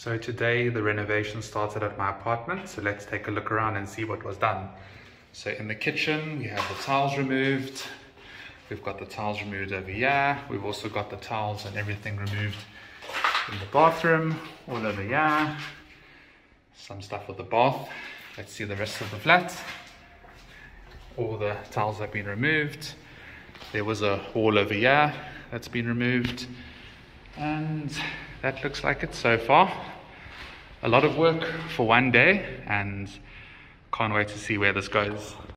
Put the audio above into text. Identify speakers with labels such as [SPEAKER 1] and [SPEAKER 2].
[SPEAKER 1] So today the renovation started at my apartment, so let's take a look around and see what was done. So in the kitchen, we have the tiles removed. We've got the tiles removed over here. We've also got the tiles and everything removed in the bathroom, all over here. Some stuff with the bath. Let's see the rest of the flat. All the tiles have been removed. There was a wall over here that's been removed. And that looks like it so far. A lot of work for one day and can't wait to see where this goes.